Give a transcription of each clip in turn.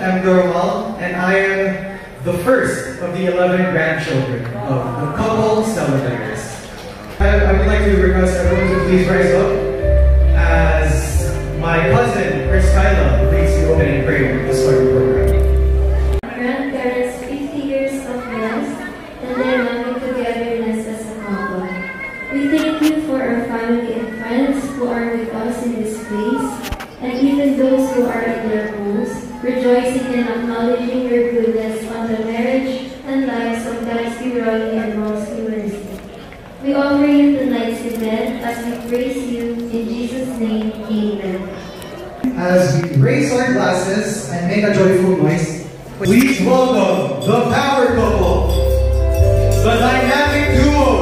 am M. Gorwal, and I am the first of the 11 grandchildren of the couple celebrators. I, I would like to request everyone to please rise up. Acknowledging your goodness the marriage and lives of Dadski Roy and Momski Wednesday. We offer you tonight's event as we praise you in Jesus' name. Amen. As we raise our glasses and make a joyful noise, please welcome the power couple, the dynamic duo,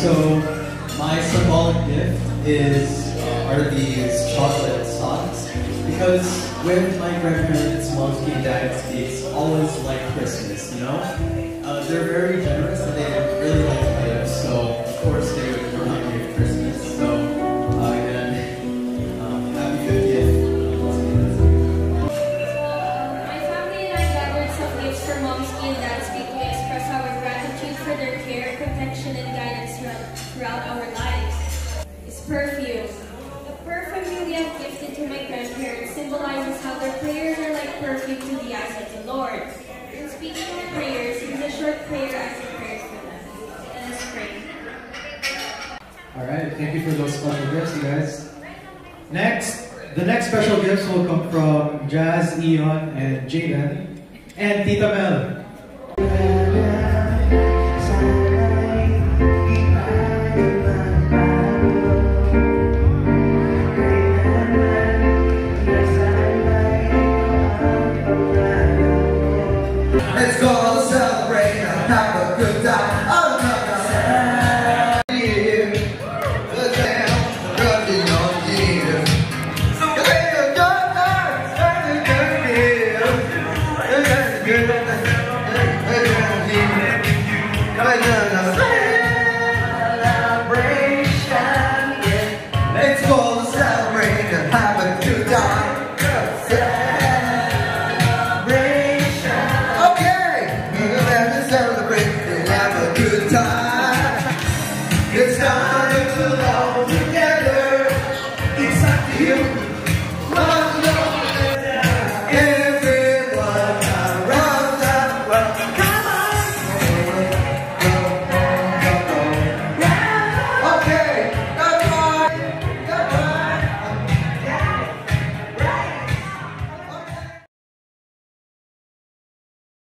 so my symbolic gift is uh, are these chocolate socks because with my grandparents, mom's and dad's, it's always like Christmas, you know. Uh, they're very generous and they really like give, so of course they symbolizes how their prayers are like perfume to the eyes of the Lord. In speaking of prayers, here's a short prayer as a prayer for them. Let us pray. All right, thank you for those special gifts, you guys. Next, the next special gifts will come from Jazz, Eon, and Jaden, and Tita Mel. Let's go celebrate and have a good time.